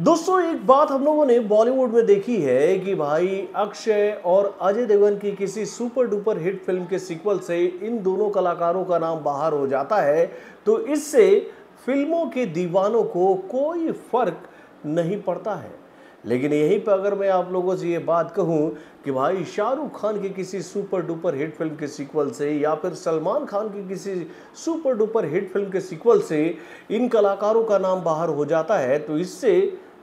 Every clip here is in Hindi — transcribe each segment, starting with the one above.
दोस्तों, एक बात हम लोगों ने बॉलीवुड में देखी है कि भाई अक्षय और अजय देवगन की किसी सुपर डुपर हिट फ़िल्म के सीक्वल से इन दोनों कलाकारों का नाम बाहर हो जाता है। तो इससे फ़िल्मों के दीवानों को कोई फ़र्क नहीं पड़ता है। लेकिन यहीं पर अगर मैं आप लोगों से ये बात कहूँ कि भाई शाहरुख खान की किसी सुपर डुपर हिट फ़िल्म के सीक्वल से या फिर सलमान खान की किसी सुपर डुपर हिट फ़िल्म के सीक्वल से इन कलाकारों का नाम बाहर हो जाता है तो इससे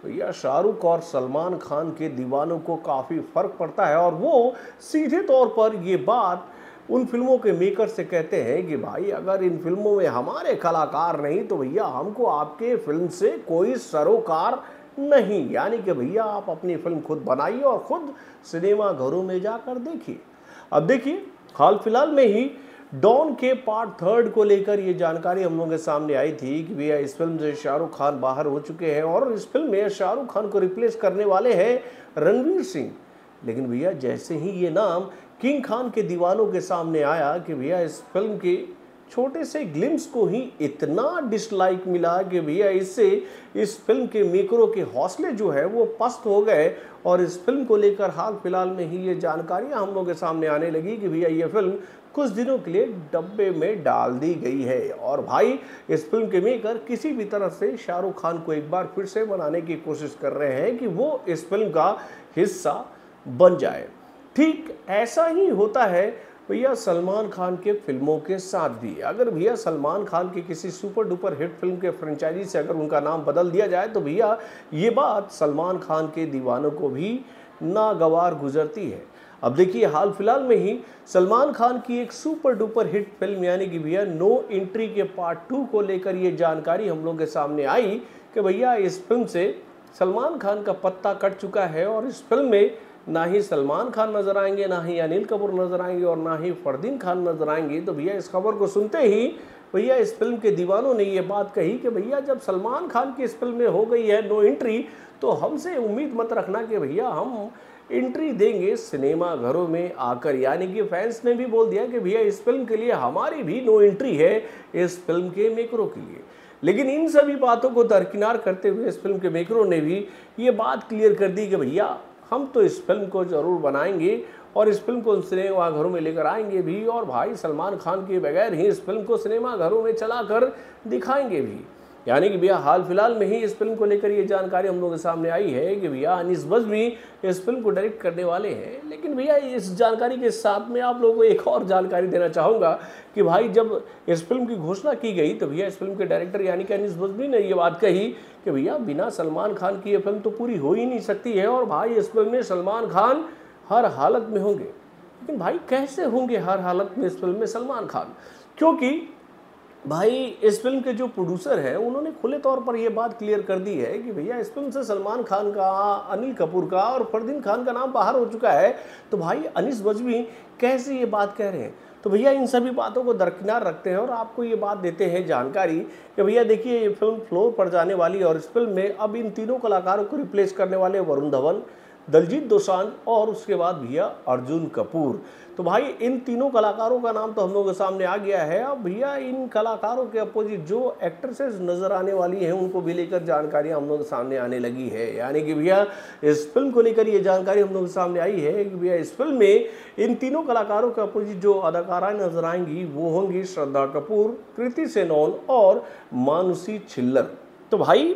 भैया, शाहरुख और सलमान खान के दीवानों को काफ़ी फ़र्क पड़ता है और वो सीधे तौर पर ये बात उन फ़िल्मों के मेकर से कहते हैं कि भाई, अगर इन फ़िल्मों में हमारे कलाकार नहीं तो भैया, हमको आपके फ़िल्म से कोई सरोकार नहीं। यानी कि भैया, आप अपनी फ़िल्म खुद बनाइए और खुद सिनेमा घरों में जाकर देखिए। अब देखिए, हाल फ़िलहाल में ही डॉन के पार्ट थर्ड को लेकर ये जानकारी हम लोगों के सामने आई थी कि भैया इस फ़िल्म से शाहरुख खान बाहर हो चुके हैं और इस फ़िल्म में शाहरुख खान को रिप्लेस करने वाले हैं रणवीर सिंह। लेकिन भैया जैसे ही ये नाम किंग खान के दीवानों के सामने आया कि भैया इस फ़िल्म के छोटे से ग्लिम्स को ही इतना डिसलाइक मिला कि भैया इससे इस फ़िल्म के मेकरों के हौसले जो है वो पस्त हो गए और इस फ़िल्म को लेकर हाल फ़िलहाल में ही ये जानकारियाँ हम लोगों के सामने आने लगी कि भैया ये फ़िल्म कुछ दिनों के लिए डब्बे में डाल दी गई है। और भाई, इस फ़िल्म के मेकर किसी भी तरह से शाहरुख खान को एक बार फिर से बनाने की कोशिश कर रहे हैं कि वो इस फ़िल्म का हिस्सा बन जाए। ठीक ऐसा ही होता है भैया सलमान खान के फ़िल्मों के साथ भी, अगर भैया सलमान खान की किसी सुपर डुपर हिट फ़िल्म के फ्रेंचाइजी से अगर उनका नाम बदल दिया जाए तो भैया ये बात सलमान खान के दीवानों को भी नागवार गुजरती है। अब देखिए, हाल फ़िलहाल में ही सलमान खान की एक सुपर डुपर हिट फ़िल्म, यानी कि भैया नो एंट्री के पार्ट टू को लेकर ये जानकारी हम लोग के सामने आई कि भैया इस फ़िल्म से सलमान खान का पत्ता कट चुका है और इस फ़िल्म में ना ही सलमान खान नज़र आएँगे, ना ही अनिल कपूर नज़र आएँगे और ना ही फरदीन खान नज़र आएँगे। तो भैया, इस खबर को सुनते ही भैया, इस फ़िल्म के दीवानों ने ये बात कही कि भैया, जब सलमान खान की इस फ़िल्म में हो गई है नो एंट्री तो हमसे उम्मीद मत रखना कि भैया, हम एंट्री देंगे सिनेमा घरों में आकर। यानी कि फैंस ने भी बोल दिया कि भैया, इस फ़िल्म के लिए हमारी भी नो एंट्री है इस फ़िल्म के मेकरों के लिए। लेकिन इन सभी बातों को दरकिनार करते हुए इस फ़िल्म के मेकरों ने भी ये बात क्लियर कर दी कि भैया हम तो इस फ़िल्म को ज़रूर बनाएँगे और इस फ़िल्म को सिनेमा घरों में लेकर आएँगे भी और भाई सलमान खान के बगैर ही इस फ़िल्म को सिनेमा घरों में चला कर दिखाएँगे भी। यानी कि भैया हाल फ़िलहाल में ही इस फ़िल्म को लेकर ये जानकारी हम लोगों के सामने आई है कि भैया अनिस भी इस फ़िल्म को डायरेक्ट करने वाले हैं। लेकिन भैया इस जानकारी के साथ में आप लोगों को एक और जानकारी देना चाहूँगा कि भाई जब इस फ़िल्म की घोषणा की गई तो भैया इस फ़िल्म के डायरेक्टर यानी कि अनिस बजमी ने ये बात कही कि भैया बिना सलमान खान की ये फ़िल्म तो पूरी हो ही नहीं सकती है और भाई इस फ़िल्म में सलमान खान हर हालत में होंगे। लेकिन भाई कैसे होंगे हर हालत में इस फ़िल्म में सलमान खान? क्योंकि भाई, इस फ़िल्म के जो प्रोड्यूसर हैं, उन्होंने खुले तौर पर यह बात क्लियर कर दी है कि भैया, इस फ़िल्म से सलमान खान का, अनिल कपूर का और फरदीन खान का नाम बाहर हो चुका है। तो भाई, अनिस बजवी कैसे ये बात कह रहे हैं? तो भैया, इन सभी बातों को दरकिनार रखते हैं और आपको ये बात देते हैं जानकारी कि भैया, देखिए, ये फ़िल्म फ्लोर पर जाने वाली और इस फ़िल्म में अब इन तीनों कलाकारों को रिप्लेस करने वाले वरुण धवन दलजीत दोसांझ और उसके बाद भैया अर्जुन कपूर। तो भाई, इन तीनों कलाकारों का नाम तो हम लोगों के सामने आ गया है। अब भैया, इन कलाकारों के अपोजिट जो एक्ट्रेसेस नज़र आने वाली हैं, उनको भी लेकर जानकारी हम लोग के सामने आने लगी है। यानी कि भैया, इस फ़िल्म को लेकर ये जानकारी हम लोग के सामने आई है कि भैया, इस फ़िल्म में इन तीनों कलाकारों के अपोजिट जो अदाकाराएँ नज़र आएँगी, वो होंगी श्रद्धा कपूर, कृति सेनौन और मानुसी छिल्लर। तो भाई,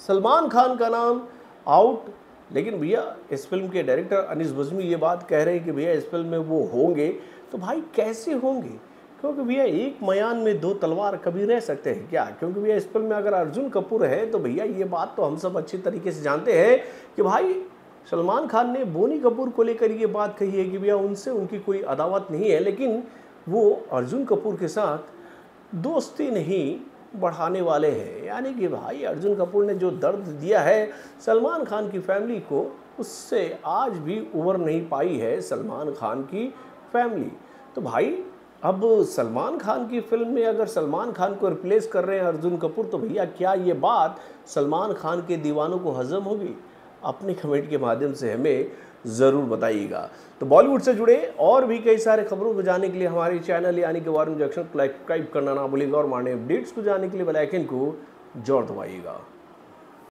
सलमान खान का नाम आउट लेकिन भैया, इस फ़िल्म के डायरेक्टर अनिस बजमी ये बात कह रहे हैं कि भैया, इस फ़िल्म में वो होंगे तो भाई कैसे होंगे? क्योंकि भैया, एक मयान में दो तलवार कभी रह सकते हैं क्या? क्योंकि भैया, इस फ़िल्म में अगर अर्जुन कपूर है तो भैया, ये बात तो हम सब अच्छी तरीके से जानते हैं कि भाई, सलमान खान ने बोनी कपूर को लेकर ये बात कही है कि भैया, उनसे उनकी कोई अदावत नहीं है, लेकिन वो अर्जुन कपूर के साथ दोस्ती नहीं बढ़ाने वाले हैं। यानी कि भाई अर्जुन कपूर ने जो दर्द दिया है सलमान खान की फैमिली को, उससे आज भी उबर नहीं पाई है सलमान खान की फैमिली। तो भाई, अब सलमान खान की फ़िल्म में अगर सलमान खान को रिप्लेस कर रहे हैं अर्जुन कपूर तो भैया क्या ये बात सलमान खान के दीवानों को हजम होगी? अपने कमेंट के माध्यम से हमें ज़रूर बताइएगा। तो बॉलीवुड से जुड़े और भी कई सारे खबरों को जानने के लिए हमारे चैनल यानी कि वारन जंक्शन को लाइक करना ना भूलिएगा और मारने अपडेट्स को जानने के लिए बेलाइकन को ज़ोर दबाइएगा।